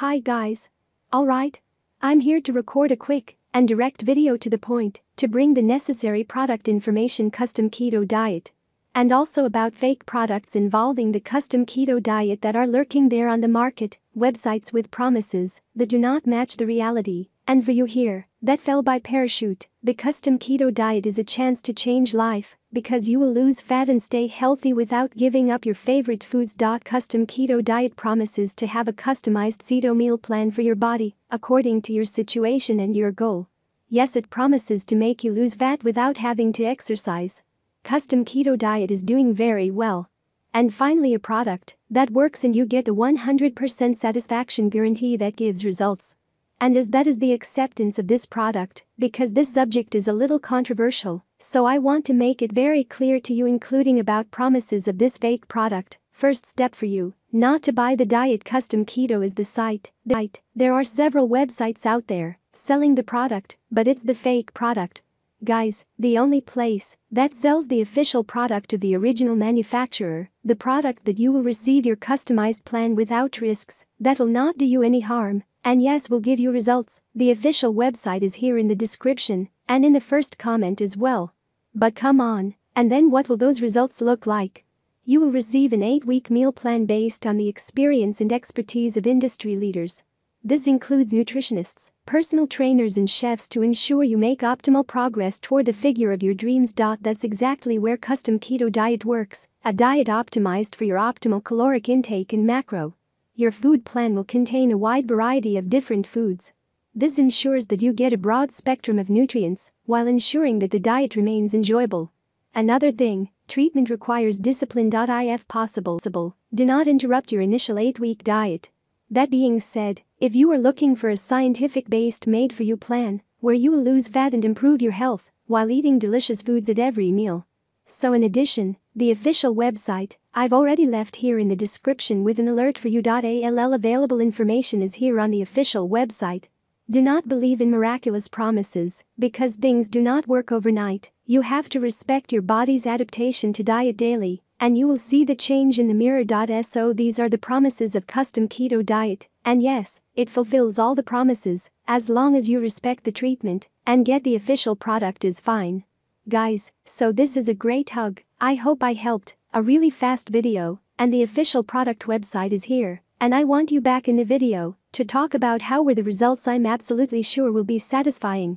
Hi guys. Alright. I'm here to record a quick and direct video to the point to bring the necessary product information custom keto diet. And also about fake products involving the custom keto diet that are lurking there on the market, websites with promises that do not match the reality. And for you here, that fell by parachute, the custom keto diet is a chance to change life because you will lose fat and stay healthy without giving up your favorite foods. Custom keto diet promises to have a customized keto meal plan for your body according to your situation and your goal. Yes, it promises to make you lose fat without having to exercise custom keto diet is doing very well. And finally, a product that works and you get the 100% satisfaction guarantee that gives results. And as that is the acceptance of this product, because this subject is a little controversial, so I want to make it very clear to you, including about promises of this fake product. First step for you not to buy the diet custom keto is the site. The. There are several websites out there selling the product, but it's the fake product Guys, the only place that sells the official product of the original manufacturer, the product that you will receive your customized plan without risks, that'll not do you any harm, and yes we'll give you results. The official website is here in the description and in the first comment as well. But come on, and then what will those results look like? You will receive an 8-week meal plan based on the experience and expertise of industry leaders. This includes nutritionists, personal trainers and chefs to ensure you make optimal progress toward the figure of your dreams. That's exactly where custom keto diet works, a diet optimized for your optimal caloric intake and macro. Your food plan will contain a wide variety of different foods. This ensures that you get a broad spectrum of nutrients while ensuring that the diet remains enjoyable. Another thing, treatment requires discipline. If possible, do not interrupt your initial 8 week diet. That being said, if you are looking for a scientific based made for you plan, where you will lose fat and improve your health while eating delicious foods at every meal. So, in addition, the official website I've already left here in the description with an alert for you. All available information is here on the official website. Do not believe in miraculous promises because things do not work overnight. You have to respect your body's adaptation to diet daily and you will see the change in the mirror. So these are the promises of custom keto diet, and yes, it fulfills all the promises, as long as you respect the treatment and get the official product is fine. Guys, so this is a great hug, I hope I helped, a really fast video, and the official product website is here, and I want you back in the video to talk about how were the results. I'm absolutely sure will be satisfying.